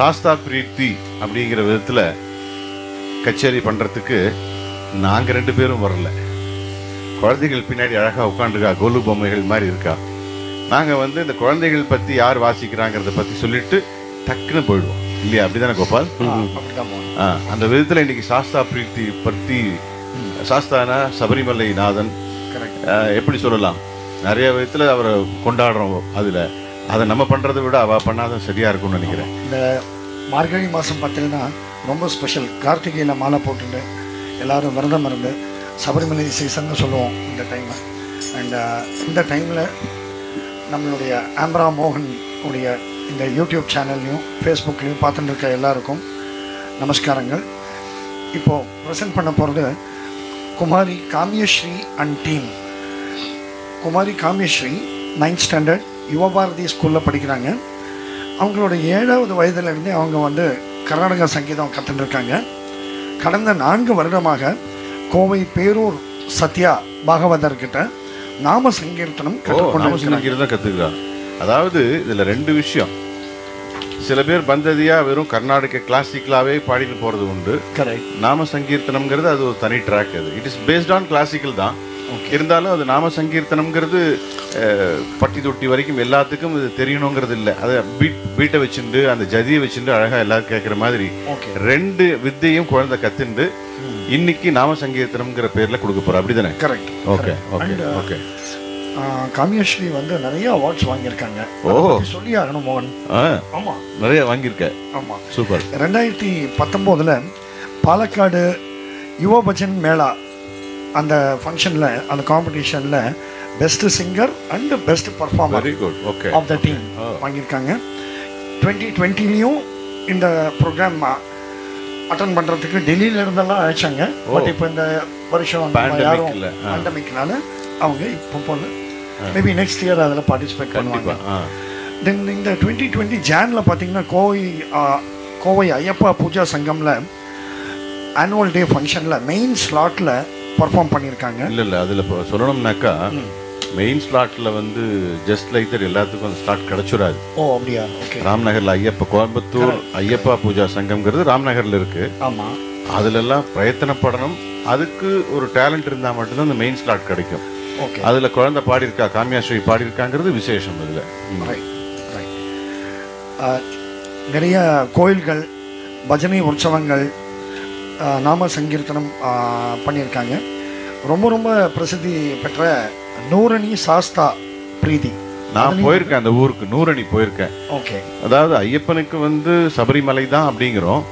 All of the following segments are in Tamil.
சாஸ்தா பிரீத்தி அப்படிங்கிற விதத்தில் கச்சேரி பண்ணுறதுக்கு நாங்கள் ரெண்டு பேரும் வரல. குழந்தைகள் பின்னாடி அழகாக உட்காந்துருக்கா கோலு பொம்மைகள் மாதிரி இருக்கா. நாங்கள் வந்து இந்த குழந்தைகள் பற்றி யார் வாசிக்கிறாங்கிறத பற்றி சொல்லிட்டு டக்குன்னு போயிடுவோம். இல்லையா? அப்படிதானே கோபால்? அந்த விதத்தில் இன்னைக்கு சாஸ்தா பிரீத்தி பற்றி சாஸ்தானா சபரிமலை நாதன்? எப்படி சொல்லலாம்? நிறைய விதத்தில் அவரை கொண்டாடுறோம் அதில். அதை நம்ம பண்ணுறதை விட அவள் பண்ணாதான் சரியாக இருக்கும்னு நினைக்கிறேன். இந்த மார்கழி மாதம் பார்த்தீங்கன்னா ரொம்ப ஸ்பெஷல் கார்த்திகையில் மாலை போட்டுட்டு எல்லாரும் விரதம் இருந்து சபரிமலை சீசன்னு சொல்லுவோம் இந்த டைமில் அண்ட் uh, இந்த டைமில் நம்மளுடைய ஆம்ரா மோகன் உடைய இந்த யூடியூப் சேனல்லையும் ஃபேஸ்புக்லேயும் பார்த்துட்டு இருக்க எல்லாருக்கும் நமஸ்காரங்கள். இப்போது ப்ரெசென்ட் பண்ண போகிறது Kumari Kamiyasri and team Kumari Kamiyasri ninth standard Yuvabharathi ஸ்கூலில் படிக்கிறாங்க. அவங்களோட ஏழாவது வயதிலிருந்தே அவங்க வந்து கர்நாடக சங்கீதம் கற்றுட்டு இருக்காங்க கடந்த நான்கு வருடமாக கோவை பேரூர் சத்யா பாகவதர்கிட்ட நாம சங்கீர்த்தனம் கற்றுக்கொண்டு கற்றுக்கிறான் அதாவது இதில் ரெண்டு விஷயம். சில பேர் பந்ததியாக வெறும் கர்நாடக கிளாசிக்கலாகவே பாடிட்டு போகிறது உண்டு. கரெக்ட் நாம சங்கீர்த்தனம்ங்கிறது அது ஒரு தனி ட்ராக் அது. It is based on classical தான். இருந்தாலும் அது நாம சங்கீர்த்தனம்ங்கிறது பட்டி தொட்டி வரைக்கும் எல்லாத்துக்கும் இது தெரியணுங்கிறது இல்லை அதை பீட் பீட்டை வச்சுண்டு அந்த ஜதியை வச்சுண்டு அழகாக எல்லாரும் கேட்குற மாதிரி ரெண்டு வித்தையும் குழந்தை கத்துண்டு இன்னைக்கு நாம சங்கீர்த்தனம்ங்கிற பேர்ல கொடுக்க போறோம். அப்படிதானே? Correct okay okay okay Kamiyasri வந்து நிறைய அவார்ட்ஸ் வாங்கியிருக்காங்க. ஓ. சொல்லி ஆகணும் மோகன். ஆ. ஆமாம் நிறைய வாங்கியிருக்க. ஆமாம் சூப்பர். ரெண்டாயிரத்தி பத்தொம்போதில் பாலக்காடு யுவ மேளா அந்த ஃபங்க்ஷனில் அந்த காம்படிஷனில் best singer and best performer okay of the team வாங்கியிருக்காங்க. டுவெண்ட்டி டுவெண்ட்டிலையும் இந்த ப்ரோக்ராம் அட்டன் பண்ணுறதுக்கு டெல்லியில இருந்தெல்லாம் அழைச்சாங்க. பட் இப்போ இந்த வருஷம் யாரும். பேண்டமிக்னால அவங்க இப்போ போல மேபி நெக்ஸ்ட் இயர் அதில் பார்ட்டிசிபேட் பண்ணுவாங்க. தென் இந்த டுவெண்ட்டி டுவெண்ட்டி ஜானில் பார்த்தீங்கன்னா கோவை கோவை ஐயப்பா பூஜா சங்கமில் ஆனுவல் டே ஃபங்க்ஷனில் மெயின் ஸ்லாட்டில் பர்ஃபார்ம் பண்ணியிருக்காங்க. இல்ல இல்ல அதுல இப்போ சொல்லணும்னாக்கா மெயின் ஸ்லாட்ல வந்து ஜஸ்ட் லைக் தட் எல்லாத்துக்கும் அந்த ஸ்லாட் கிடைச்சிடாது. ஓ அப்படியா? ஓகே ராம்நகர்ல ஐயப்பா கோயம்புத்தூர் ஐயப்பா பூஜா சங்கம்ங்கிறது ராம்நகர்ல இருக்கு. ஆமாம் அதுல எல்லாம் பிரயத்தனப்படணும். அதுக்கு ஒரு டேலண்ட் இருந்தா மட்டும்தான் அந்த மெயின் ஸ்லாட் கிடைக்கும். ஓகே அதுல குழந்தை பாடியிருக்கா காமியாஸ்ரீ பாடியிருக்காங்கிறது விசேஷம் அதுல. ரைட் ரைட் நிறைய கோயில்கள் பஜனை உற்சவங்கள் நாம சங்கீர்த்தனம் பண்ணியிருக்காங்க. ரொம்ப ரொம்ப பிரசித்தி பெற்ற நூரணி சாஸ்தா பிரீதி. நான் போயிருக்கேன் அந்த ஊருக்கு நூறணி போயிருக்கேன். ஓகே. அதாவது ஐயப்பனுக்கு வந்து சபரிமலை தான் அப்படிங்கிறோம்.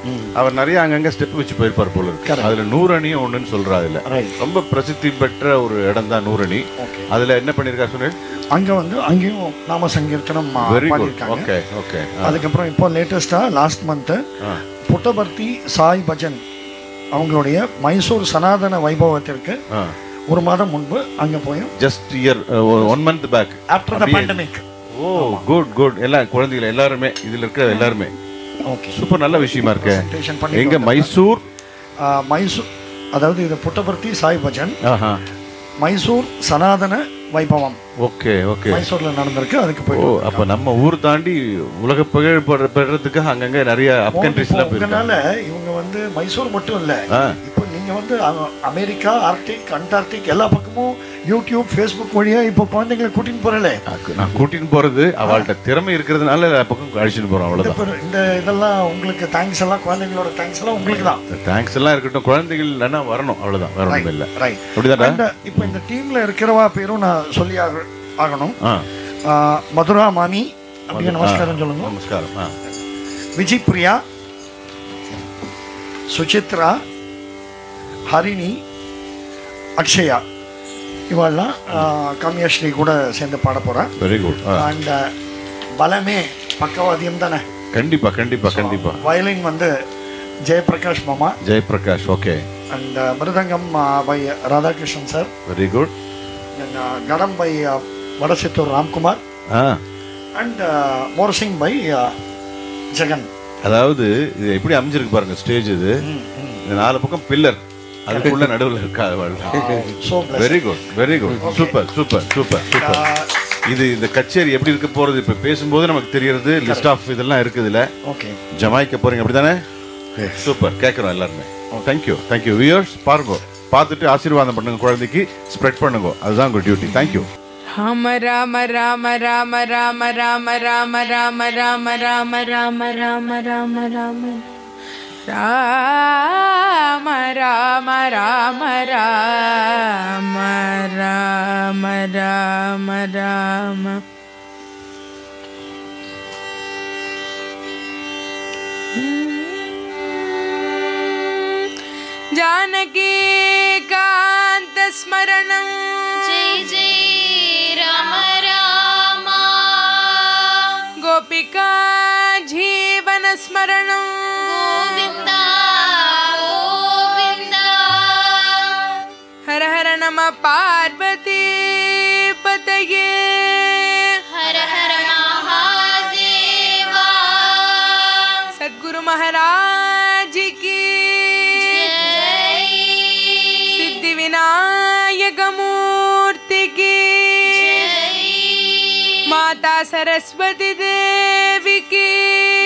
அவர் நிறைய அங்கங்க ஸ்டெப் வச்சு போயிருப்பார் போல இருக்கு. அதுல நூறணியும் ஒண்ணுன்னு சொல்றா அதுல ரைட் ரொம்ப பிரசித்தி பெற்ற ஒரு இடம் தான் நூறணி ஓகே. அதுல என்ன பண்ணிருக்கா சொன்னேன் அங்க வந்து அங்கேயும் நாம சங்கீர்த்தனம் ஓகே ஓகே அதுக்கப்புறம் இப்போ லேட்டஸ்டா லாஸ்ட் மந்த் புட்டபர்த்தி சாய் பஜன் அவங்களுடைய மைசூர் சனாதன வைபவத்திற்கு ஒரு மாதம் முன்பு அங்க போய் just year one month back after the pandemic oh good good எல்லாம் குழந்தைகள் எல்லாருமே இதுல இருக்கிற எல்லாருமே. ஓகே சூப்பர் நல்ல விஷயமா இருக்கு. எங்க மைசூர்? மைசூர் அதாவது இது புட்டபர்த்தி சாய் பஜன். மைசூர் சனாதன வைபவம். Okay okay. மைசூர்ல நடந்திருக்கு அதுக்கு ஓ போய் அப்ப நம்ம ஊர் தாண்டி உலக புகழ் பெற- பெறறதுக்காக அங்கங்க நிறைய அப் கண்ட்ரிஸ் எல்லாம் போயிருக்காங்க. இவங்க வந்து மைசூர் மட்டும் இல்ல. இப்போ நீங்க வந்து அமெரிக்கா ஆர்டிக் அண்டார்டிக் எல்லா பக்கமும் யூடியூப் ஃபேஸ்புக் வழியா இப்போ குழந்தைங்களை கூட்டின்னு போறல நான் கூட்டின்னு போறது அவள்கிட்ட திறமை இருக்கிறதுனால எல்லா பக்கம் அழிச்சுட்டு அவ்வளவுதான். பெரு- இந்த இதெல்லாம் உங்களுக்கு தேங்க்ஸ் எல்லாம் குழந்தைங்களோட தேங்க்ஸ் எல்லாம் உங்களுக்கு தான். தேங்க்ஸ் எல்லாம் இருக்கட்டும் குழந்தைகள் இல்லைன்னா வரணும் அவ்வளவுதான் வேற இல்ல. ரைட் அப்படிதானே இப்போ இந்த டீம்ல இருக்கிறவா பேரும் நான் சொல்லி ஆக ஆகணும். மதுரா மாமி அப்படியே நமஸ்காரம் சொல்லுங்க. நமஸ்காரம் விஜய் பிரியா சுசித்ரா ஹரிணி அக்ஷயா இவெல்லாம் காமியாஸ்ரீ கூட சேர்ந்து பாட போகிறேன் வெரி குட் அண்ட் பலமே பக்கவாதியம் தானே. கண்டிப்பா கண்டிப்பா கண்டிப்பா. வயலின் வந்து ஜெயபிரகாஷ் மாமா. Jayaprakash okay. And mridangam by Radhakrishnan sir. Very good ghatam by Vadachittoor Ramkumar. And morsing by Jagan. அதாவது இது எப்படி அமைஞ்சிருக்கு பாருங்க ஸ்டேஜ் இது நாலு பக்கம் பில்லர். அதுக்குள்ள நடுவுல இருக்கா so very good very good super super super super இது இந்த கச்சேரி எப்படி இருக்க போறது இப்ப பேசும்போது நமக்கு தெரியறது லிஸ்ட் ஆஃப் இதெல்லாம் இருக்குதுல ஓகே ஜமாய்க்க போறீங்க அப்படிதானே சூப்பர் கேட்குறோம் எல்லாருமே தேங்க்யூ தேங்க்யூ வியூயர்ஸ் பாருங்க பார்த்துட்டு ஆசீர்வாதம் பண்ணுங்க குழந்தைக்கு ஸ்ப்ரெட் பண்ணுங்க அதுதான் உங்க duty thank you Rama Rama Rama Rama Rama Rama Rama Rama Rama Rama Rama Rama Rama Rama Rama Rama Rama Rama Rama Rama Rama Rama. Janaki जानकीकान्तस्मरणं जय जय राम राम। गोपिका पार्वती पतये हर हर महादेवा। सद्गुरु महाराज की। जय। सिद्धिविनायक मूर्ति की माता सरस्वती देवी की।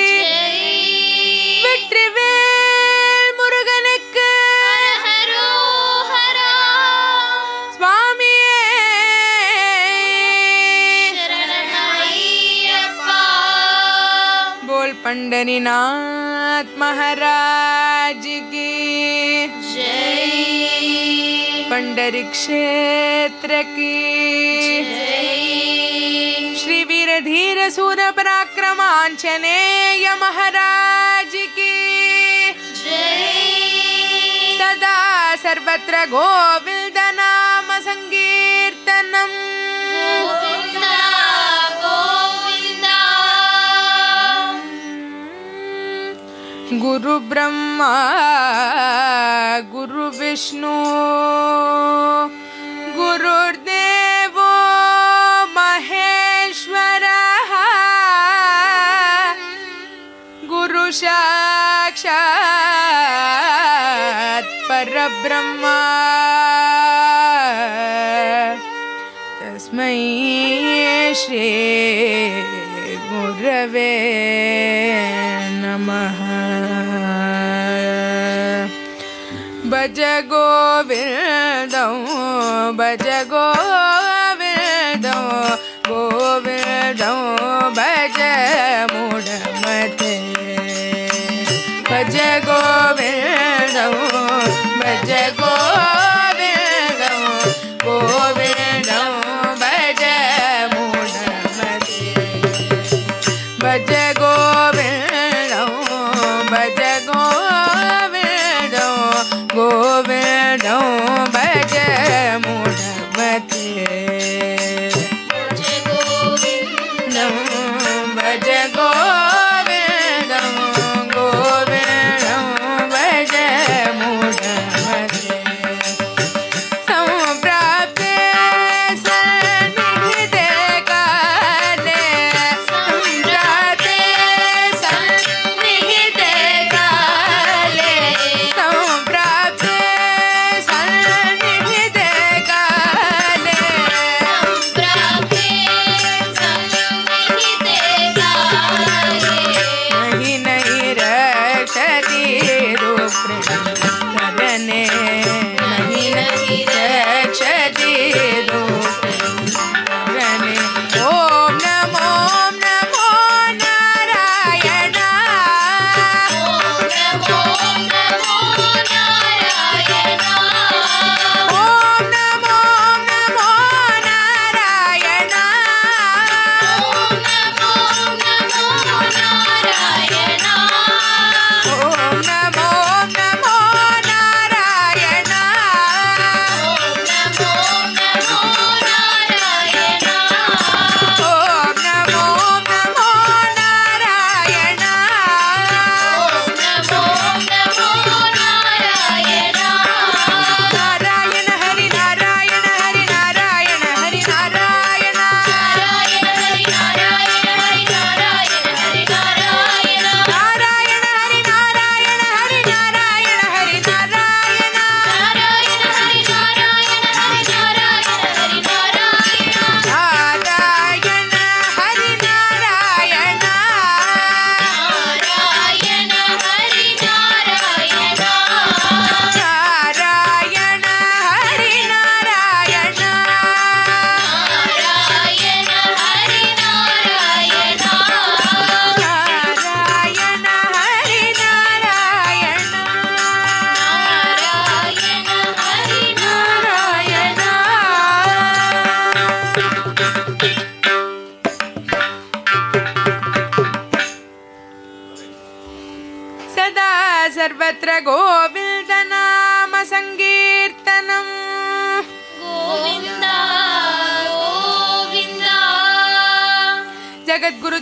पंडरीनाथ महाराज की। जय। पंडरी क्षेत्र की। जय। श्री वीर धीर सूर पराक्रमांजनेय महाराज की। जय। सदा सर्वत्र गोविन्द नाम संकीर्तनम् गुरुब्रह्मा गुरुविष्णु गुरुर्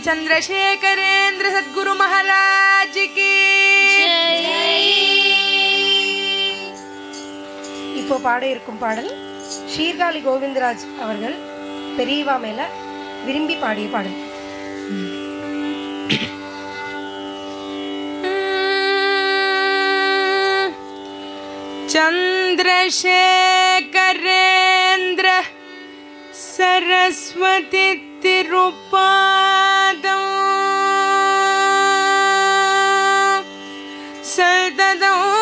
जगद्गुरु चन्द्रशेखरेन्द्र सद्गुरु महाराज की जय இப்போ பாட இருக்கும் பாடல் ஷீர்காழி கோவிந்தராஜ் அவர்கள் பெரியவா மேல விரும்பி பாடிய பாடல் चन्द्रशेखरेन्द्र सरस्वती तिरुपादौ सैद।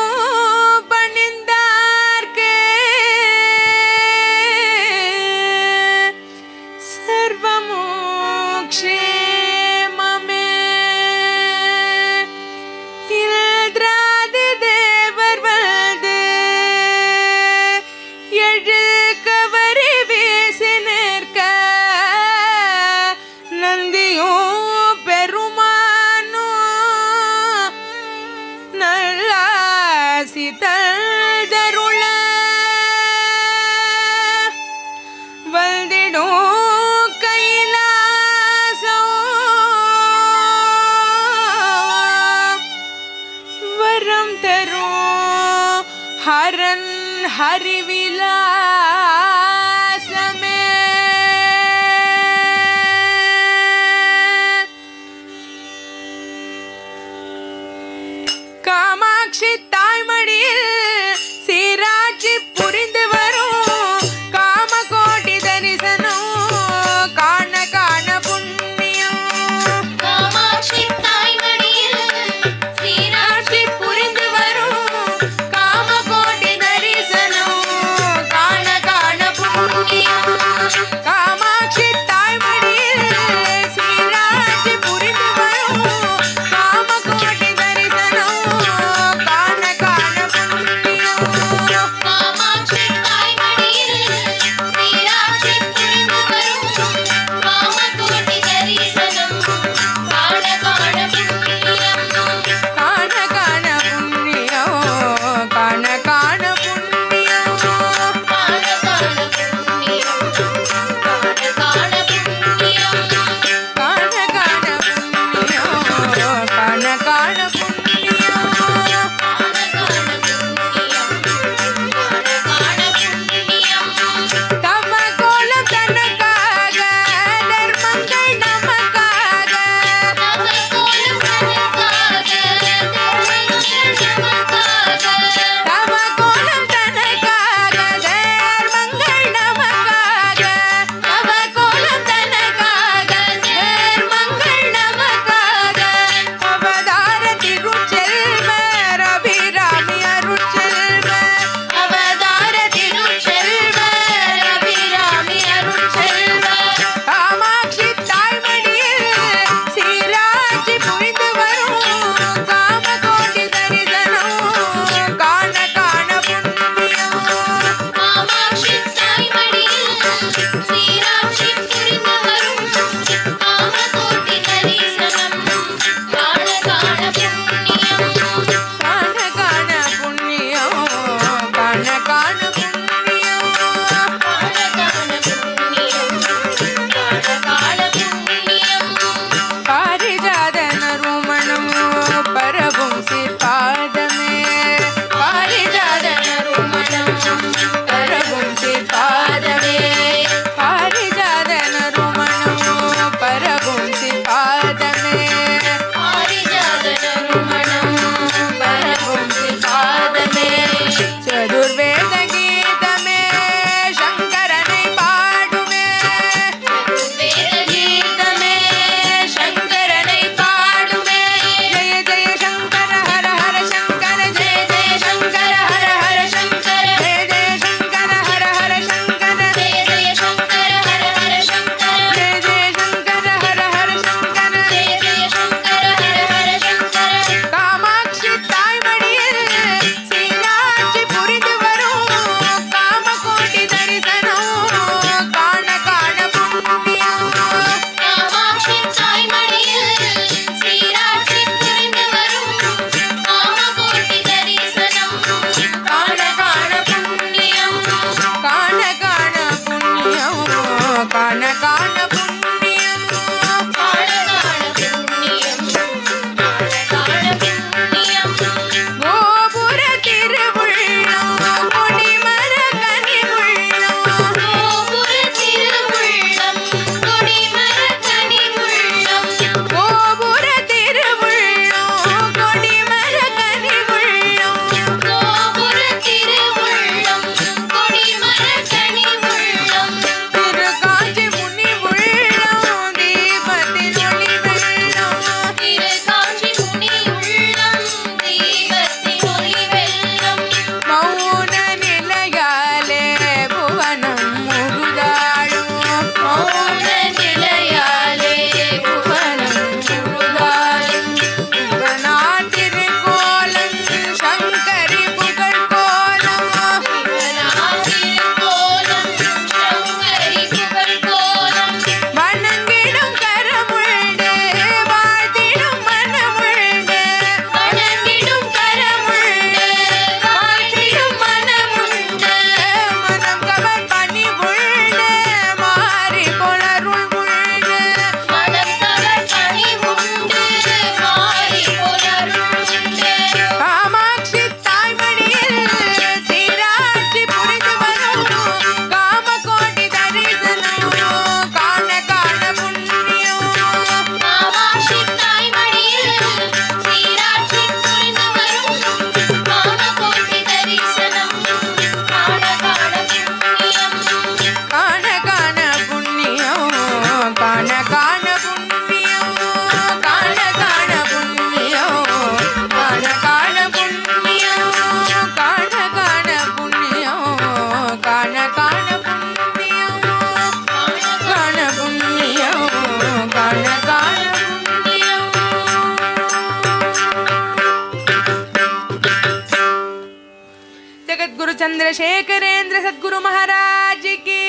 चंद्रशेखरेन्द्र सद्गुरु महाराज की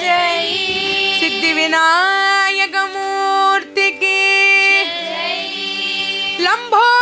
जय। सिद्धि विनायक मूर्ति की लंबो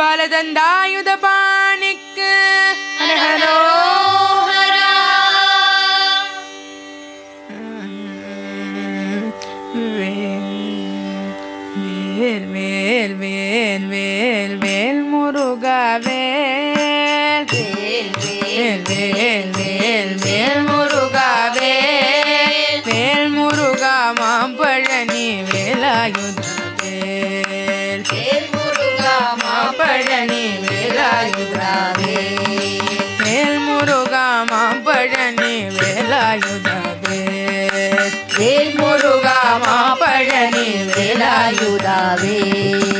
பாலதந்தாயுதபாணிக்கு ஹரஹரோ ayudaré.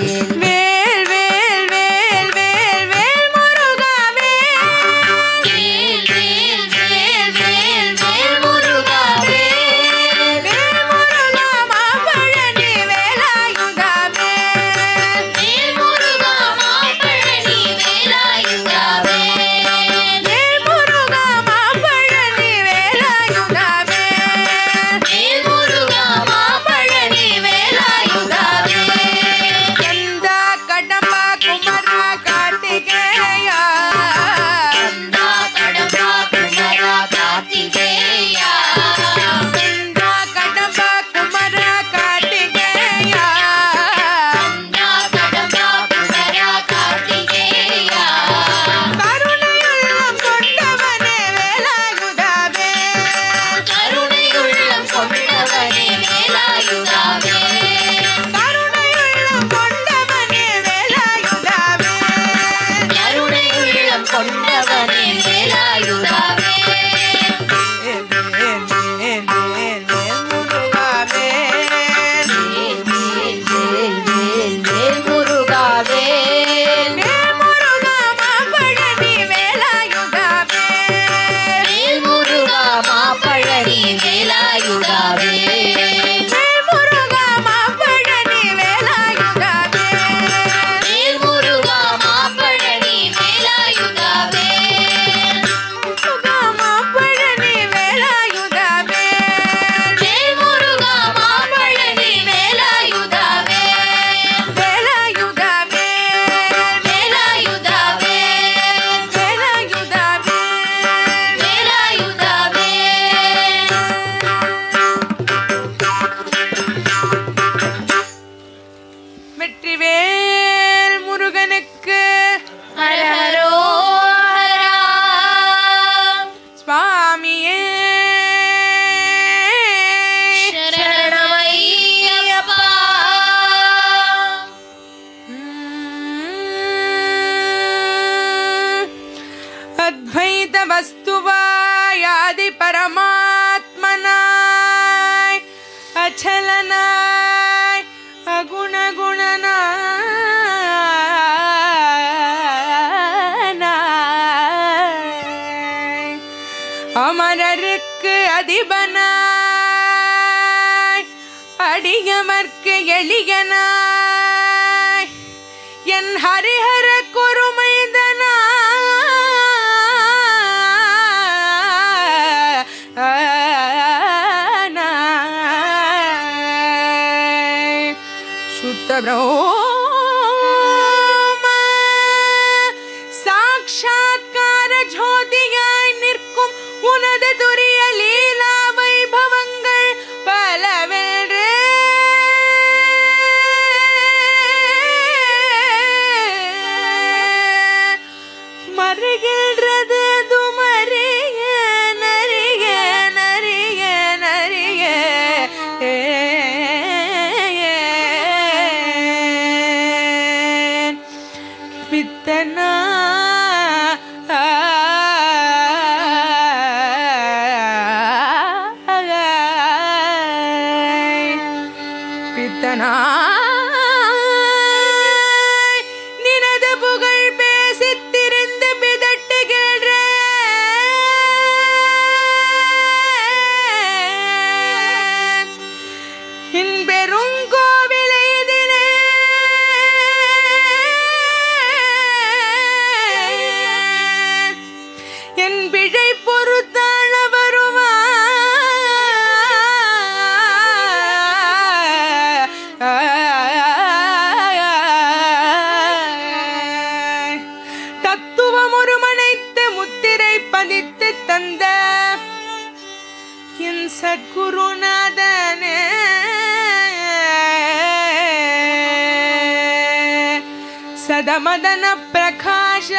பிரகாஷ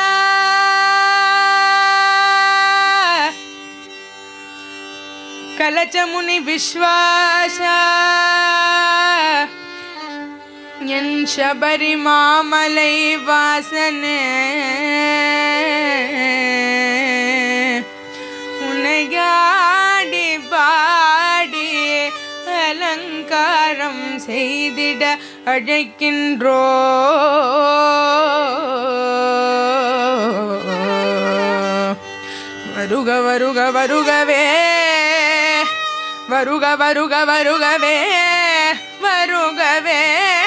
கலச்சமுனி விஸ்வாச என் சபரி மாமலை வாசன உனையாடி பாடி அலங்காரம் செய்திட அழைக்கின்றோ? வருக வருக வருகவே. வருக வருக வருகவே. வருகவே.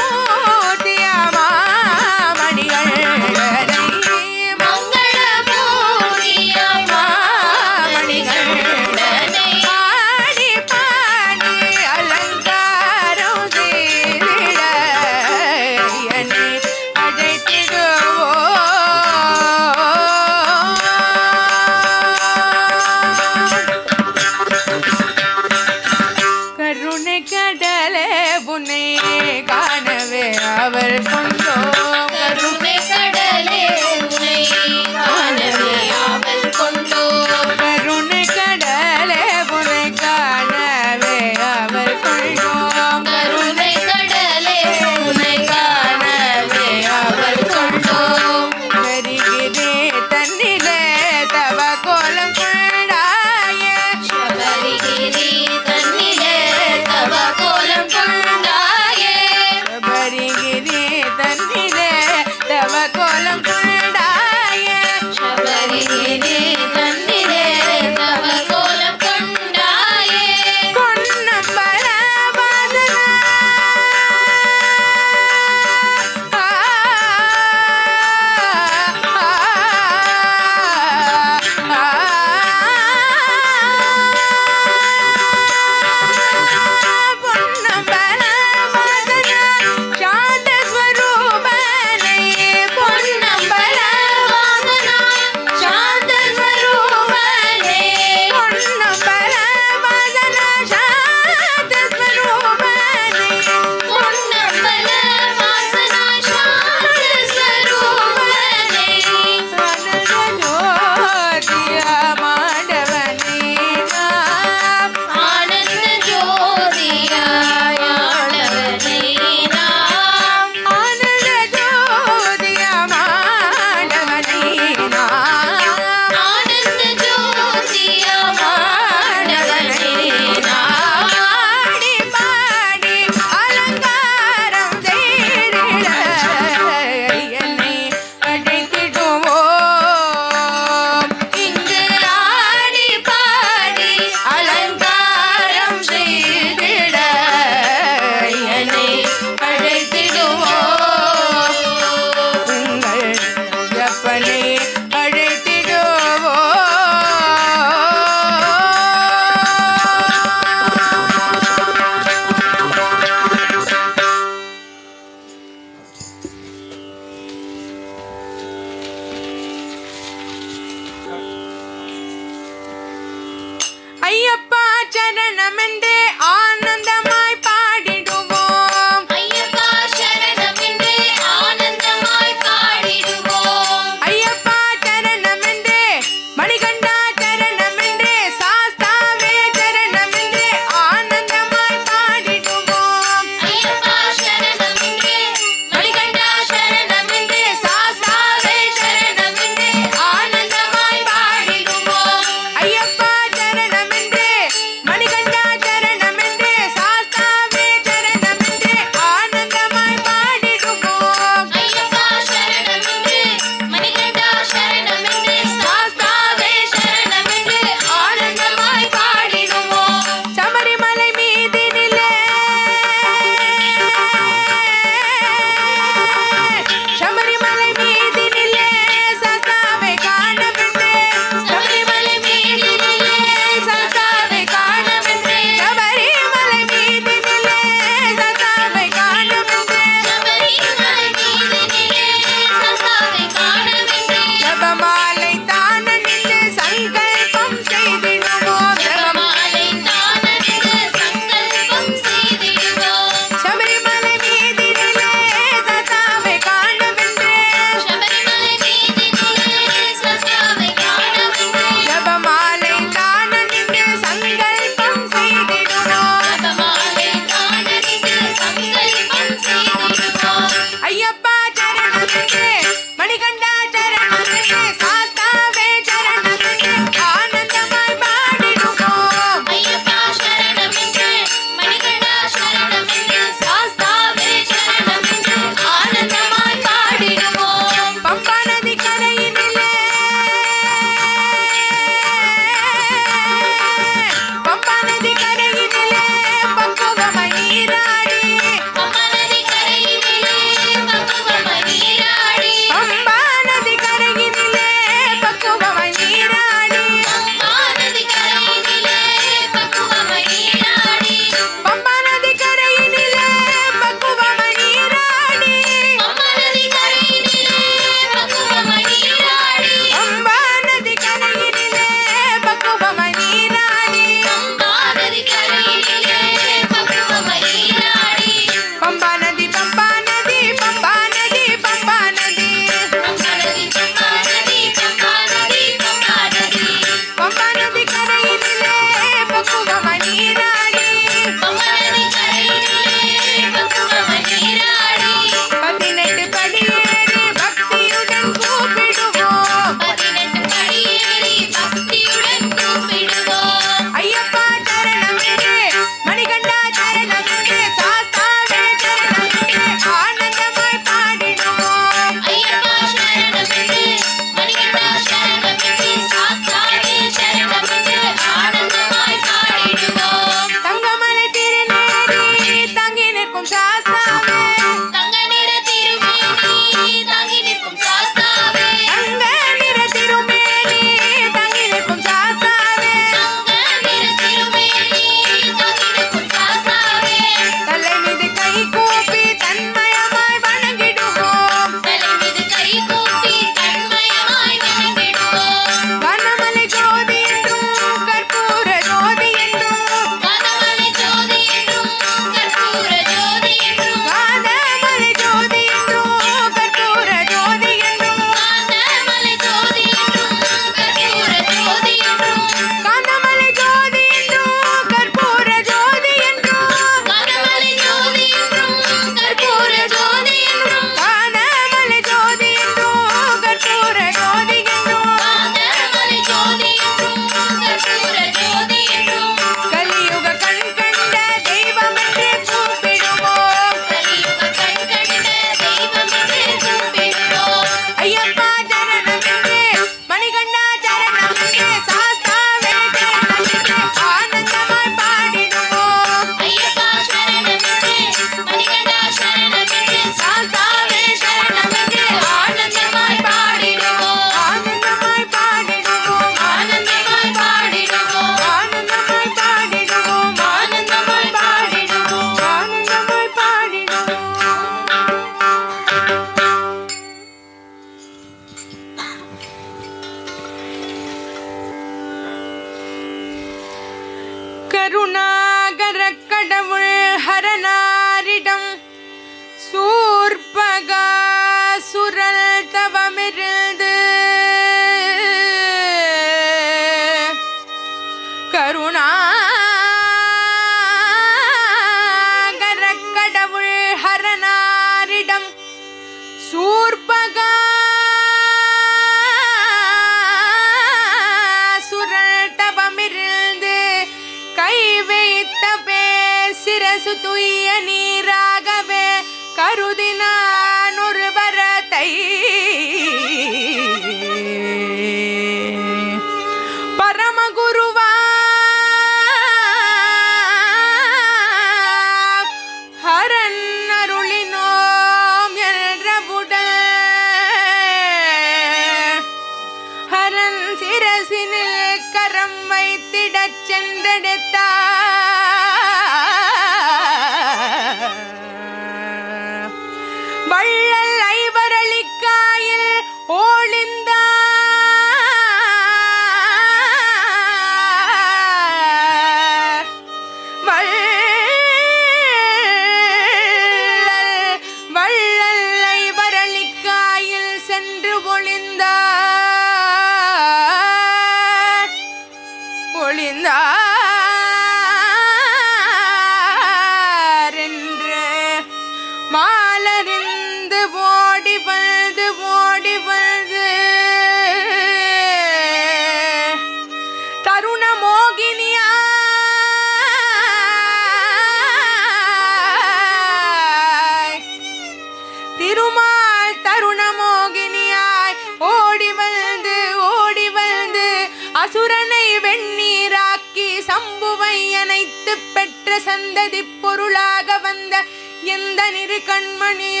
வந்ததி பொருளாக வந்த எந்த நிறு கண்மணிய?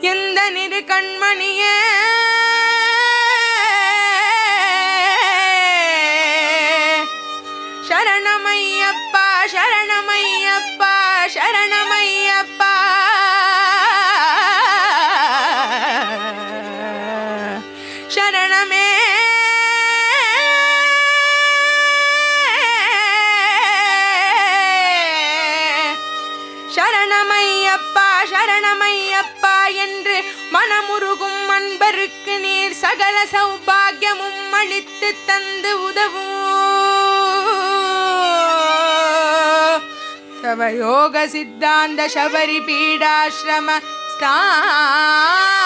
எந்த நிறு கண்மணிய? சரணமையப்பா சரண அடியாருக்கு நீர் சகல சௌபாகியமும் அளித்து தந்து உதவும். தவ யோக சித்தாந்த சபரி பீடாசிரம ஸ்தான்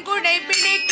இந்திரன் குடை பிடிக்க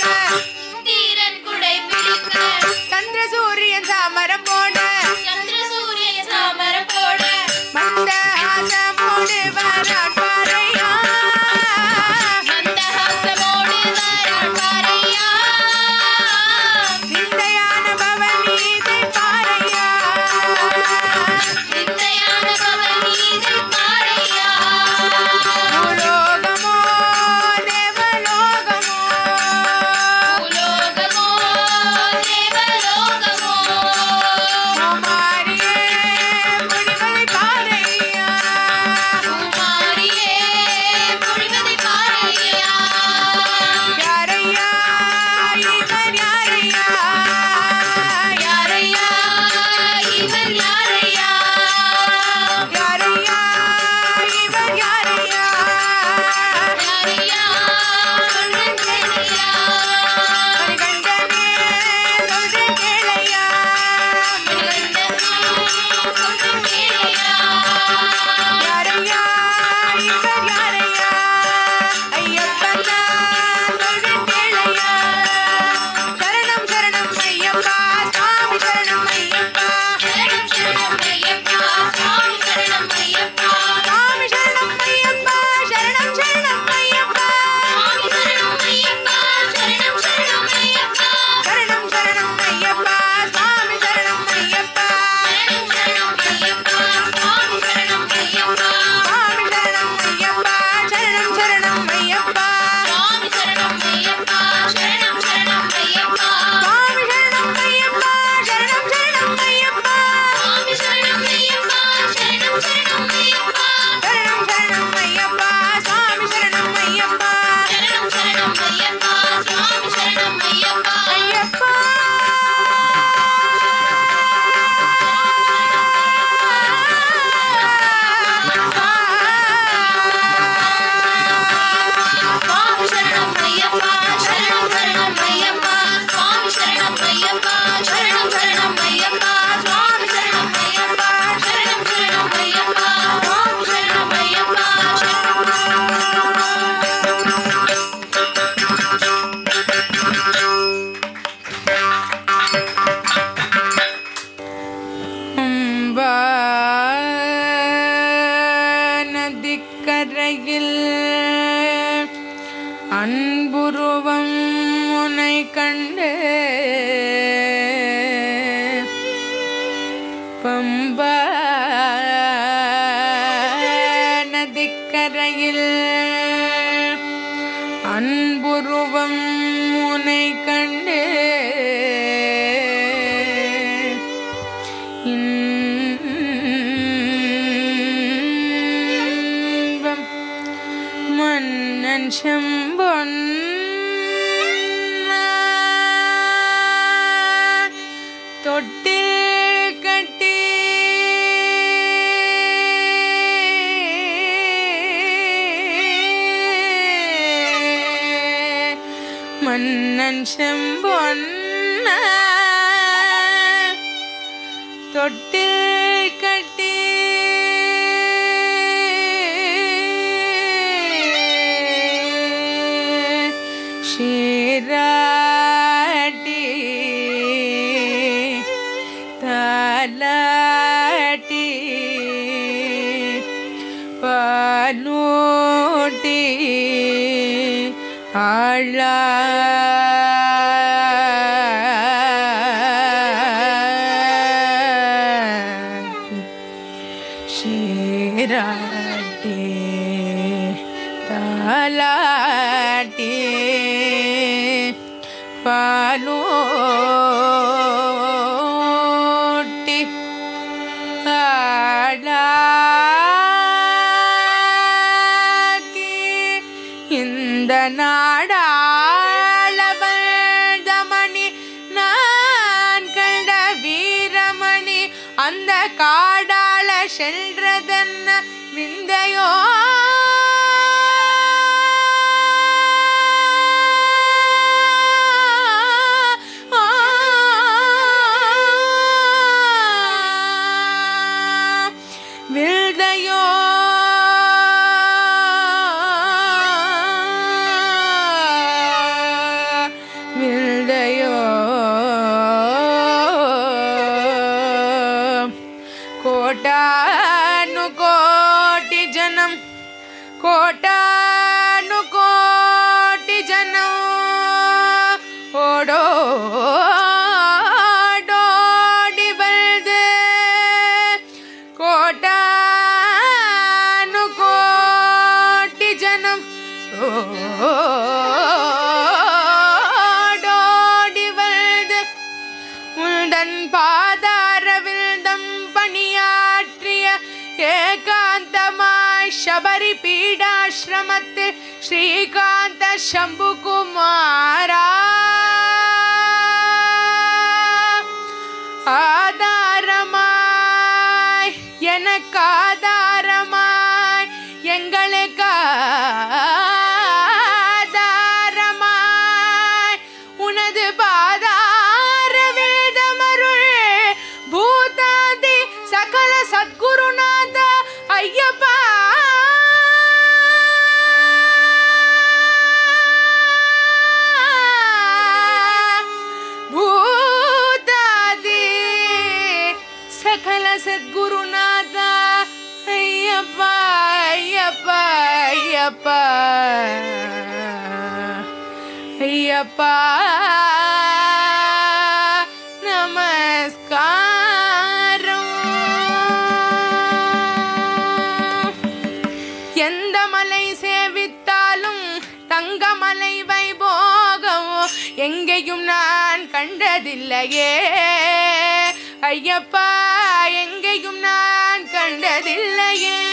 కోటాను కోటి జనం ఓడో शंभु कुमारा। आ ஐயப்பா. நமஸ்காரம். எந்த மலை சேவித்தாலும் தங்கமலை வைபோகமோ எங்கேயும் நான் கண்டதில்லையே. ஐயப்பா எங்கேயும் நான் கண்டதில்லையே.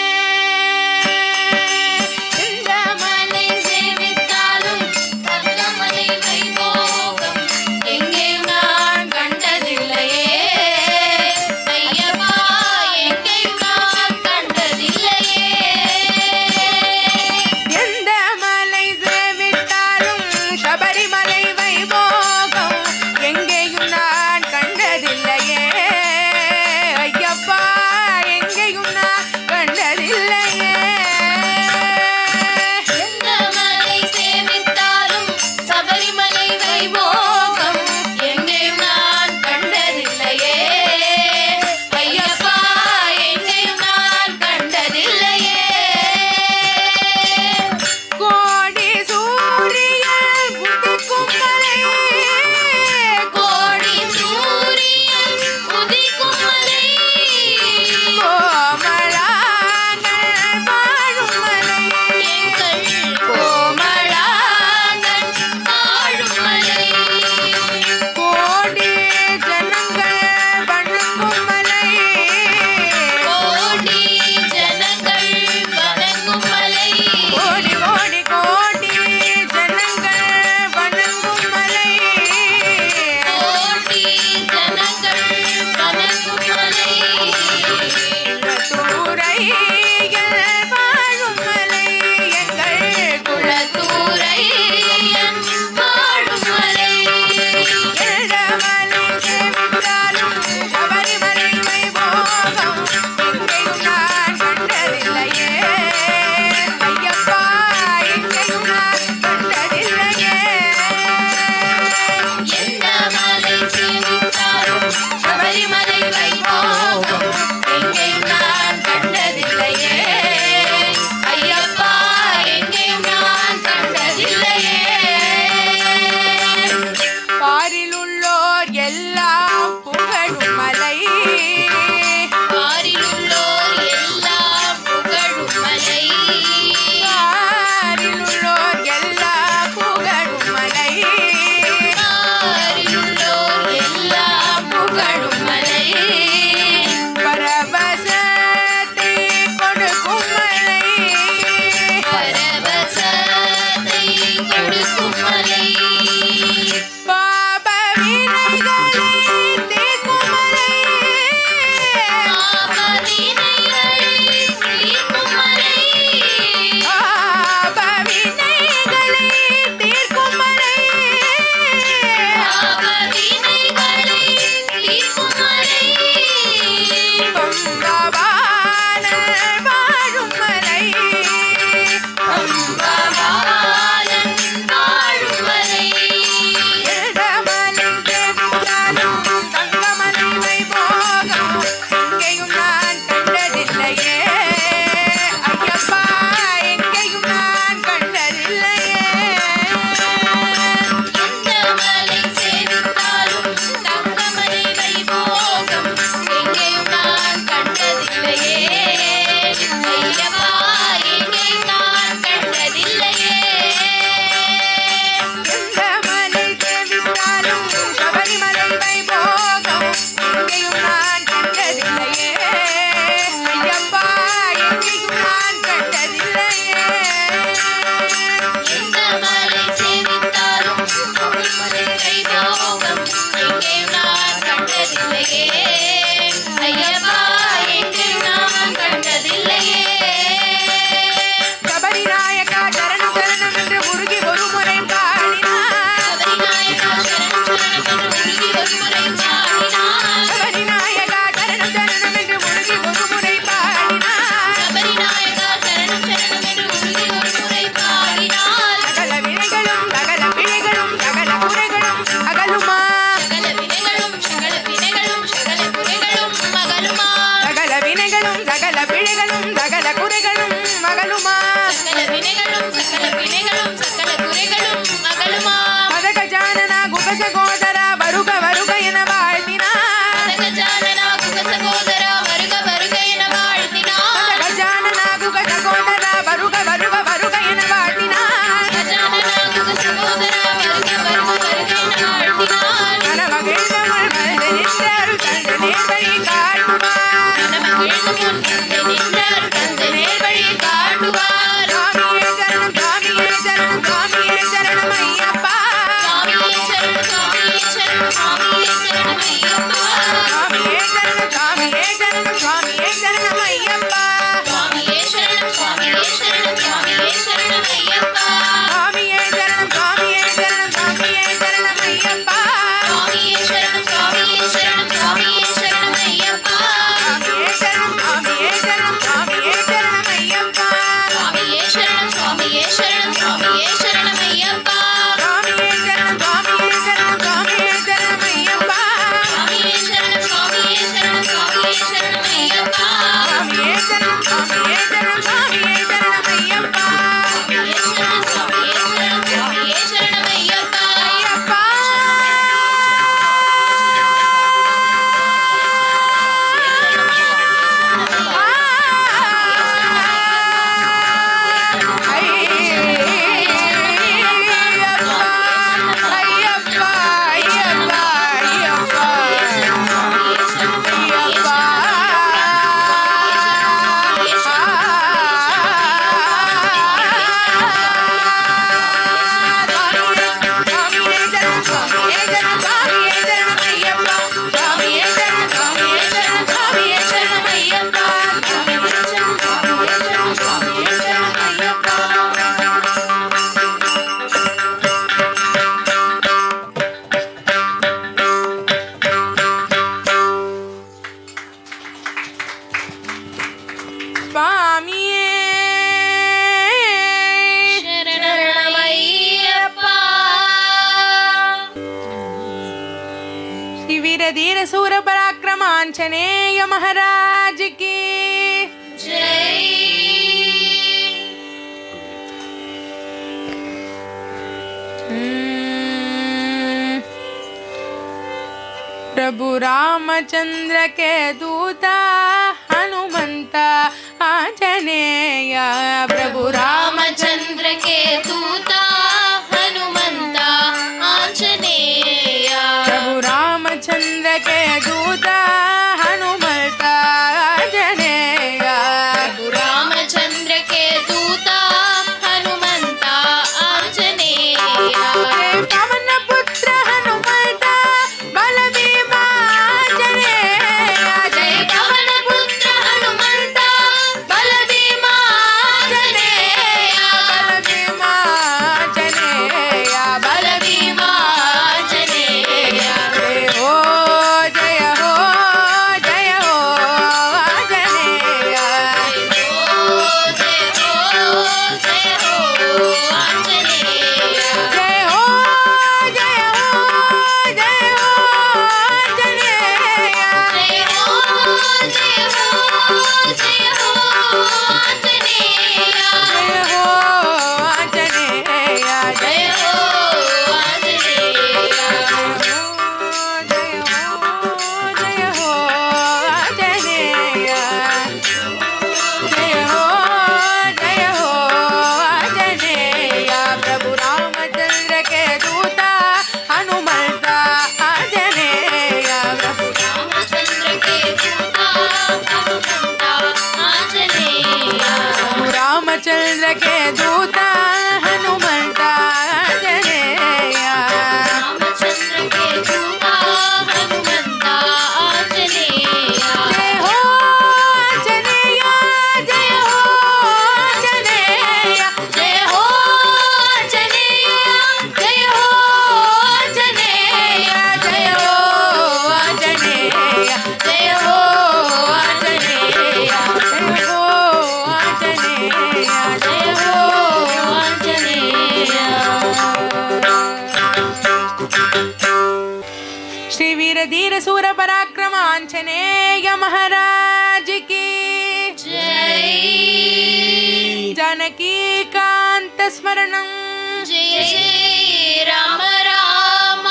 जय राम राम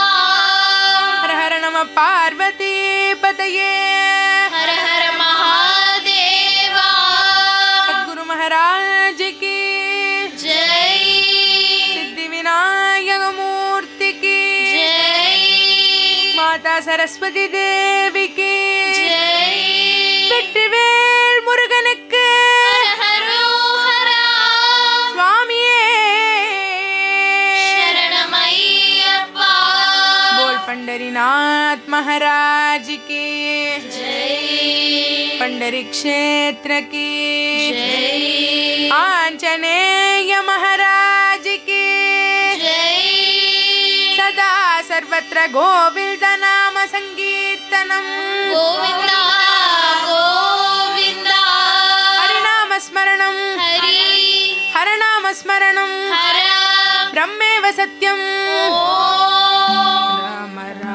हर हर नम पार्वती पतये हर हर महादेवा सद्गुरु महाराज की जय सिद्धि विनायक मूर्ति की जय माता सरस्वती देवी महाराज की। जय। पंडरी क्षेत्र की। जय। आंजनेय महाराज की। जय। सदा सर्वत्र गोविन्द नाम संकीर्तनम्। गोविन्दा गोविन्दा। हरिनाम स्मरणं हरि। हरनाम स्मरणं हर। ब्रह्मेव सत्यम्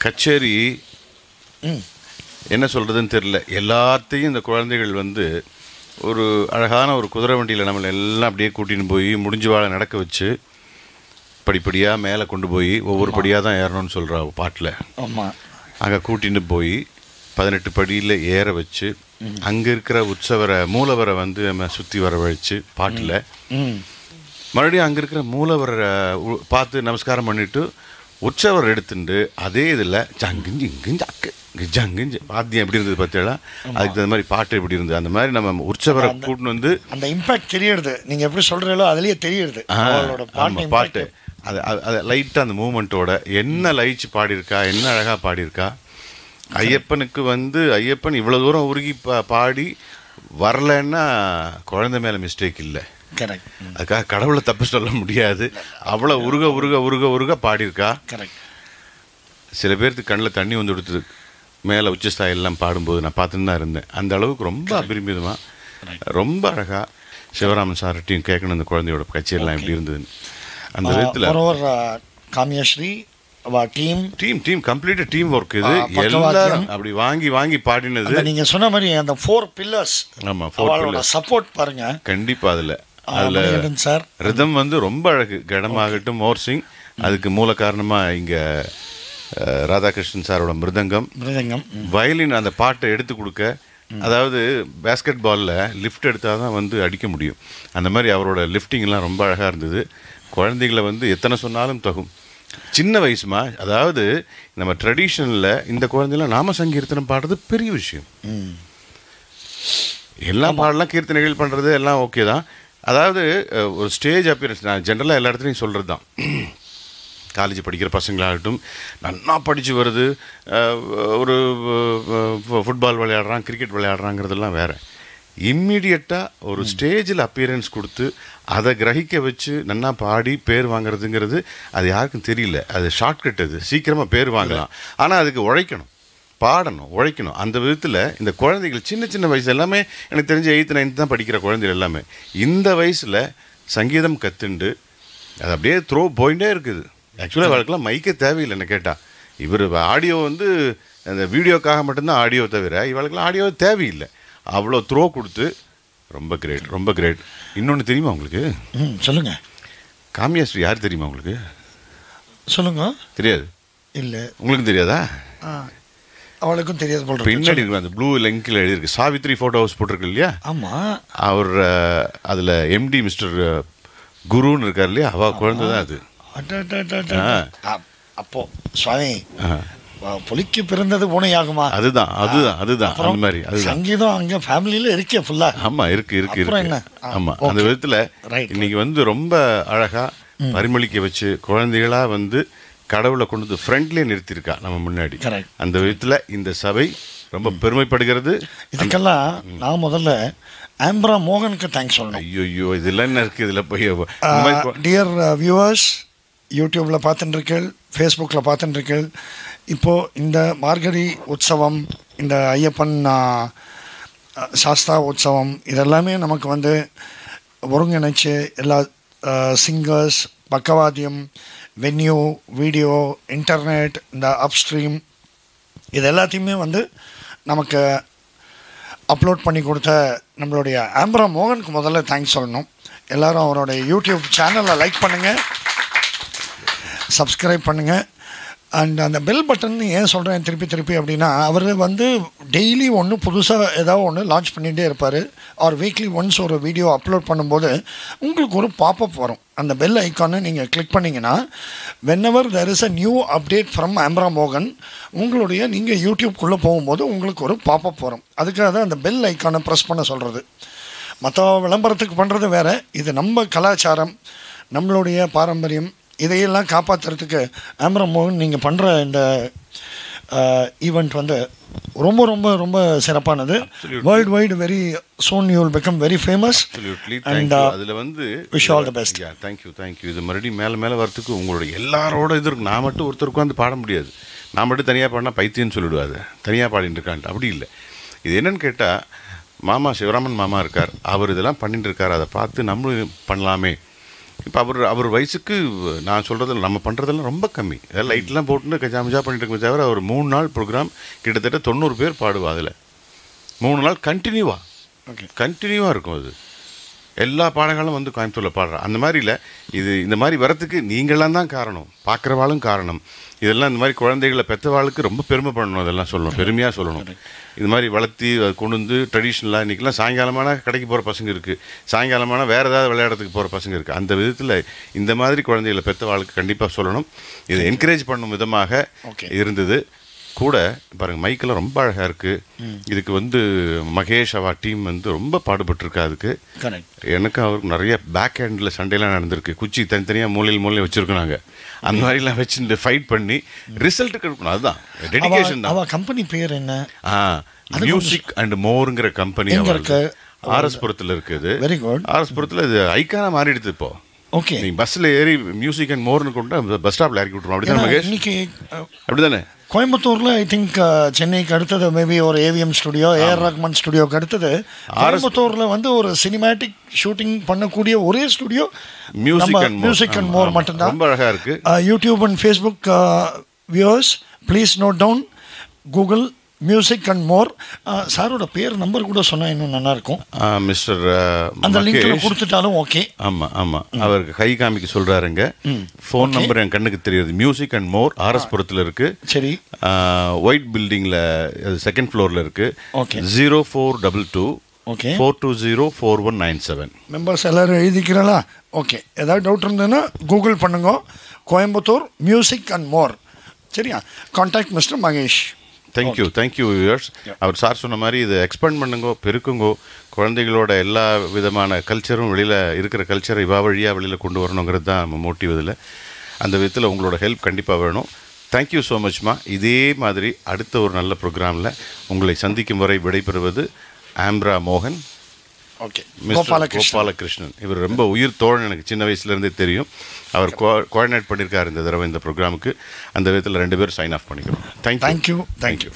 கச்சேரி என்ன சொல்கிறதுன்னு தெரில எல்லாத்தையும் இந்த குழந்தைகள் வந்து ஒரு அழகான ஒரு குதிரை வண்டியில் நம்மளை எல்லாம் அப்படியே கூட்டின்னு போய் முடிஞ்சு வாழ நடக்க வச்சு படிப்படியாக மேலே கொண்டு போய் ஒவ்வொரு படியாக தான் ஏறணும்னு சொல்கிறா பாட்டில். ஆமாம் அங்கே கூட்டின்னு போய் பதினெட்டு படியில் ஏற வச்சு அங்கே இருக்கிற உற்சவரை மூலவரை வந்து நம்ம சுற்றி வர வச்சு பாட்டில் மறுபடியும் அங்கே இருக்கிற மூலவரை பார்த்து நமஸ்காரம் பண்ணிட்டு உற்சவர் எடுத்துட்டு அதே இதில் ஜங்குஞ்சு இங்குஞ்சு அக்கு ஜங்குஞ்சு. வாத்தியம் எப்படி இருந்தது பார்த்தீங்களா அதுக்கு தகுந்த மாதிரி பாட்டு எப்படி இருந்தது? அந்த மாதிரி நம்ம உற்சவரை கூட்டின்னு வந்து அந்த இம்பாக்ட் தெரியுது. நீங்க எப்படி சொல்றீங்களோ அதுலயே தெரியுது. பாட்டு. அது அது- லைட்டாக அந்த மூமெண்ட்டோட என்ன லயிச்சு பாடியிருக்கா? என்ன அழகாக பாடியிருக்கா? ஐயப்பனுக்கு வந்து ஐயப்பன் இவ்வளவு தூரம் உருகி பா- பாடி வரலன்னா குழந்தை மேல மிஸ்டேக் இல்லை. கரெக்ட் அதுக்காக கடவுளை தப்பு சொல்ல முடியாது. அவ்வளோ உருக உருக உருக உருக பாடியிருக்கா? கரெக்ட் சில பேர்த்துக்கு கண்ணில் தண்ணி வந்து கொடுத்தது மேலே உச்சஸ்தாயெல்லாம் பாடும்போது நான் பார்த்துன்னு தான் இருந்தேன். அந்த அளவுக்கு ரொம்ப அபரிமிதமாக ரொம்ப அழகா சிவராமன் சார்ட்டையும் கேட்கணும் இந்த குழந்தையோட கச்சேரிலாம் எப்படி இருந்ததுன்னு. அந்த விதத்தில் காமியாஸ்ரீ டீம்? டீம் டீம் கம்ப்ளீட்டாக டீம் ஒர்க் இது. எல்லாரும் அப்படி வாங்கி வாங்கி பாடினது. அந்த நீங்க சொன்ன மாதிரி அந்த ஃபோர் பில்லர்ஸ் ஆமா ஃபோர் சப்போர்ட் பாருங்க. கண்டிப்பா அதுல. அதுல சார். ரிதம் வந்து ரொம்ப அழகு. கடமாகட்டும் மோர் சிங். அதுக்கு மூல காரணமா இங்க ராதாகிருஷ்ணன் சாரோட மிருதங்கம். மிருதங்கம். வயலின் அந்த பாட்டை எடுத்து கொடுக்க அதாவது பேஸ்கெட் பால்ல லிஃப்ட் எடுத்தால் தான் வந்து அடிக்க முடியும். அந்த மாதிரி அவரோட எல்லாம் ரொம்ப அழகா இருந்தது. குழந்தைகளை வந்து எத்தனை சொன்னாலும் தகும். சின்ன வயசுமா அதாவது நம்ம ட்ரெடிஷனில் இந்த குழந்தைலாம் நாம சங்கீர்த்தனம் பாடுறது பெரிய விஷயம். ம். எல்லாம் பாடலாம் கீர்த்தனைகள் பண்ணுறது எல்லாம் ஓகே தான். அதாவது ஒரு ஸ்டேஜ் அப்பியரன்ஸ் நான் ஜென்ரலாக எல்லா இடத்துலையும் சொல்கிறது தான் காலேஜ் படிக்கிற பசங்களாகட்டும் நன்னா படித்து வருது. ஒரு ஃபுட்பால் விளையாடுறான் கிரிக்கெட் விளையாடுறாங்கிறதெல்லாம் வேற. இம்மிடியட்டாக ஒரு ஸ்டேஜில் அப்பியரன்ஸ் கொடுத்து அதை கிரகிக்க வச்சு நன்னா பாடி பேர் வாங்குறதுங்கிறது அது யாருக்கும் தெரியல. அது ஷார்ட்கட் அது. சீக்கிரமாக பேர் வாங்கலாம். ஆனால் அதுக்கு உழைக்கணும். பாடணும் உழைக்கணும். அந்த விதத்தில் இந்த குழந்தைகள் சின்ன சின்ன வயசு எல்லாமே எனக்கு தெரிஞ்ச எயித்து நைன்த் தான் படிக்கிற குழந்தைகள் எல்லாமே. இந்த வயசில் சங்கீதம் கற்றுண்டு அது அப்படியே த்ரோ போயிட்டே இருக்குது. ஆக்சுவலாக அவளுக்கெல்லாம் மைக்கே தேவையில்லை என்ன கேட்டால் இவர் ஆடியோ வந்து அந்த வீடியோக்காக மட்டும்தான் ஆடியோ தவிர இவளுக்கெல்லாம் ஆடியோ தேவையில்லை. அவ்வளோ த்ரோ கொடுத்து ரொம்ப கிரேட் ரொம்ப கிரேட் இன்னொன்று தெரியுமா உங்களுக்கு? ம் சொல்லுங்க. காமியாஸ்ரீ யார் தெரியுமா உங்களுக்கு? சொல்லுங்க. தெரியாது? இல்லை. உங்களுக்கு தெரியாதா? ஆ. அவளுக்கும் தெரியாது போல். பின்னாடி இருக்கு அந்த ப்ளூ லெங்கில் எழுதியிருக்கு. சாவித்ரி ஃபோட்டோ ஹவுஸ் போட்டிருக்கு இல்லையா ஆமா. அவர் அதுல எம்டி மிஸ்டர் குருன்னு இருக்கார் இல்லையா? அவ குழந்தை தான் அது. அப்போ சுவாமி புலிக்கு பிறந்தது பூனையாகுமா? அதுதான் அதுதான் அதுதான் அப்புறம் அந்த மாதிரி அதுதான். சங்கீதம் அங்க ஃபேமிலியில இருக்கே ஃபுல்லா ஆமா இருக்கு இருக்கு இருக்கு. ஆமா. அந்த விதத்துல. இன்னைக்கு வந்து ரொம்ப அழகா பரிமளிக்க வச்சு குழந்தைகளா வந்து கடவுளை கொண்டு வந்து ஃப்ரண்ட்லயே நிறுத்தியிருக்கா நம்ம முன்னாடி. அந்த விதத்துல இந்த சபை ரொம்ப பெருமைப்படுகிறது. இதுக்கெல்லாம் நான் முதல்ல ஆம்ப்ரா மோகனுக்கு தேங்க்ஸ் சொல்லணும். ஐயோ இதெல்லாம் என்ன இருக்கு? இதுல போய் டியர் வியூவர்ஸ் யூடியூப்பில் பார்த்துட்டுருக்கேள் ஃபேஸ்புக்கில் பார்த்துட்டுருக்கேள். இப்போது இந்த மார்கழி உற்சவம் இந்த ஐயப்பன் சாஸ்தா உற்சவம் இதெல்லாமே நமக்கு வந்து ஒருங்கிணைச்சு எல்லா சிங்கர்ஸ் பக்கவாத்தியம் வென்யூ வீடியோ இன்டர்நெட் இந்த அப்ஸ்ட்ரீம் இது எல்லாத்தையுமே வந்து நமக்கு அப்லோட் பண்ணி கொடுத்த நம்மளுடைய ஆம்பரா மோகனுக்கு முதல்ல தேங்க்ஸ் சொல்லணும். எல்லோரும் அவருடைய யூடியூப் சேனலை லைக் பண்ணுங்கள் சப்ஸ்கிரைப் பண்ணுங்கள் அண்ட் அந்த பெல் பட்டன் ஏன் சொல்கிறேன் திருப்பி திருப்பி அப்படின்னா அவர் வந்து டெய்லி ஒன்று புதுசாக ஏதாவது ஒன்று லான்ச் பண்ணிகிட்டே இருப்பார். ஆர் வீக்லி ஒன்ஸ் ஒரு வீடியோ அப்லோட் பண்ணும்போது உங்களுக்கு ஒரு பாப்பப் வரும். அந்த பெல் ஐக்கானை நீங்கள் கிளிக் பண்ணிங்கன்னா whenever there is a new update from Amra மோகன் உங்களுடைய நீங்கள் யூடியூப்குள்ளே போகும்போது உங்களுக்கு ஒரு பாப்பப் வரும். அதுக்காக தான் அந்த பெல் ஐக்கானை ப்ரெஸ் பண்ண சொல்கிறது மற்ற விளம்பரத்துக்கு பண்ணுறது வேறு. இது நம்ம கலாச்சாரம் நம்மளுடைய பாரம்பரியம் இதையெல்லாம் காப்பாற்றுறதுக்கு ஆம்ரா மோகன் நீங்கள் பண்ணுற இந்த ஈவெண்ட் வந்து ரொம்ப ரொம்ப ரொம்ப சிறப்பானது. World wide very soon you will become very famous uh, அதுல வந்து best. Yeah, thank you, thank you. இது மறுபடியும் மேல மேல வரதுக்கு உங்களோட எல்லாரோட இது இருக்கு. நான் மட்டும் ஒருத்தர் உட்காந்து பாட முடியாது. நான் மட்டும் தனியா பாடினா பைத்தியம்னு சொல்லிடுவாரு. தனியா பாடிட்டு இருக்கான்ட்டு. அப்படி இல்லை. இது என்னன்னு கேட்டா மாமா சிவராமன் மாமா இருக்கார். அவர் இதெல்லாம் பண்ணிட்டு இருக்கார். அதை பார்த்து நம்மளும் பண்ணலாமே. இப்போ அவர் அவர் வயசுக்கு நான் சொல்கிறதில்ல நம்ம பண்ணுறதெல்லாம் ரொம்ப கம்மி. அதாவது லைட்லாம் போட்டு கஜாமஜா பண்ணிட்டு இருக்கோம் தவிர ஒரு மூணு நாள் ப்ரோக்ராம் கிட்டத்தட்ட தொண்ணூறு பேர் பாடுவா அதில். மூணு நாள் கண்டினியூவா. ஓகே. கண்டினியூவாக இருக்கும் அது. எல்லா பாடங்களும் வந்து கோயம்புத்தூரில் பாடுறேன். அந்த மாதிரி இல்லை. இது இந்த மாதிரி வரத்துக்கு நீங்களாம் தான் காரணம். பார்க்குறவாளும் காரணம். இதெல்லாம் இந்த மாதிரி குழந்தைகளை பெற்றவாளுக்கு ரொம்ப பெருமை பண்ணணும் அதெல்லாம் சொல்லணும். பெருமையாக சொல்லணும். இது மாதிரி வளர்த்தி அதை கொண்டு வந்து ட்ரெடிஷ்னலாக இன்றைக்கெல்லாம் சாயங்காலமான கடைக்கு போகிற பசங்க இருக்குது சாயங்காலமான வேறு ஏதாவது விளையாடுறதுக்கு போகிற பசங்க இருக்குது அந்த விதத்தில் இந்த மாதிரி குழந்தைகளை பெற்றவாளுக்கு கண்டிப்பாக சொல்லணும். இதை என்கரேஜ் பண்ணும் விதமாக. இருந்தது. கூட பாருங்க மைக்கெல்லாம் ரொம்ப அழகா இருக்கு. இதுக்கு வந்து மகேஷ் அவா டீம் வந்து ரொம்ப பாடுபட்டிருக்கா அதுக்கு. எனக்கு அவருக்கு நிறைய பேக் ஹேண்டில் சண்டையெல்லாம் நடந்திருக்கு. குச்சி தனித்தனியாக மூலையில் மூலையில் வச்சிருக்கோம் நாங்கள் அந்த மாதிரிலாம் வச்சு ஃபைட் பண்ணி ரிசல்ட்டுக்கு இருக்கணும் அதுதான். டெடிகேஷன் தான். கம்பெனி பேர் என்ன? ஆ மியூசிக் அண்ட் மோருங்கிற கம்பெனி? ஆர்எஸ்புரத்தில் இருக்குது Very good. ஆர்எஸ்புரத்தில் இது ஐக்கானா மாறிடுது இப்போ. ஓகே நீங்க பஸ்ல ஏறி மியூசிக் அண்ட் மோர்னு கொண்டு பஸ் ஸ்டாப்ல இறக்கி விட்டுருவோம் அப்படிதானே மகேஷ்? அப்படிதானே? கோயம்புத்தூர்ல ஐ திங்க் சென்னைக்கு அடுத்தது மேபி ஒரு ஏவிஎம் ஸ்டுடியோ ஏஆர் ரஹ்மான் ஸ்டுடியோக்கு அடுத்தது கோயம்புத்தூர்ல வந்து ஒரு சினிமேட்டிக் ஷூட்டிங் பண்ணக்கூடிய ஒரே studio music and music and more மட்டும்தான். ரொம்ப அழகா இருக்கு. YouTube and Facebook viewers please note down Google music and more சாரோட பேர் நம்பர் கூட சொன்னா இன்னும் நல்லா இருக்கும் மிஸ்டர் அந்த லிங்க்ல மகேஷ். கொடுத்துட்டாலும் ஓகே ஆமா ஆமா. அவருக்கு கை காமிக்க சொல்றாருங்க. ஃபோன் நம்பர் என் கண்ணுக்கு தெரியுது. மியூசிக் அண்ட் மோர் ஆர்எஸ்புரத்தில் இருக்கு. சரி. ஒயிட் பில்டிங்ல செகண்ட் ஃப்ளோர்ல இருக்கு. Okay. Zero four double two okay four two zero four one nine seven members எல்லாரும் எழுதிக்கிறீங்களா? ஓகே ஏதாவது டவுட் இருந்ததுன்னா கூகுள் பண்ணுங்க. கோயம்புத்தூர் மியூசிக் அண்ட் மோர் சரியா? Contact mister Mahesh. Thank you thank you viewers our sir சொன்ன மாதிரி இதை எக்ஸ்பேண்ட் பண்ணுங்கோ பெருக்குங்கோ குழந்தைகளோட எல்லா விதமான கல்ச்சரும் வெளியில் இருக்கிற கல்ச்சரை இவா வழியாக வெளியில் கொண்டு வரணுங்கிறது தான் நம்ம மோட்டிவ் இதில். அந்த விதத்தில் உங்களோட ஹெல்ப் கண்டிப்பாக வேணும். தேங்க்யூ ஸோ மச்மா இதே மாதிரி அடுத்த ஒரு நல்ல ப்ரோக்ராமில் உங்களை சந்திக்கும் வரை விடைபெறுவது ஆம்ப்ரா மோகன். ஓகே கோபாலகிருஷ்ணன். கோபாலகிருஷ்ணன். இவர் ரொம்ப உயிர் தோழன் எனக்கு சின்ன வயசுலேருந்தே தெரியும். அவர் கோஆர்டினேட் பண்ணியிருக்காரு இந்த தடவை இந்த ப்ரோக்ராமுக்கு அந்த விதத்தில் ரெண்டு பேரும் சைன் ஆஃப் பண்ணிக்கிறோம். Thank you thank you thank you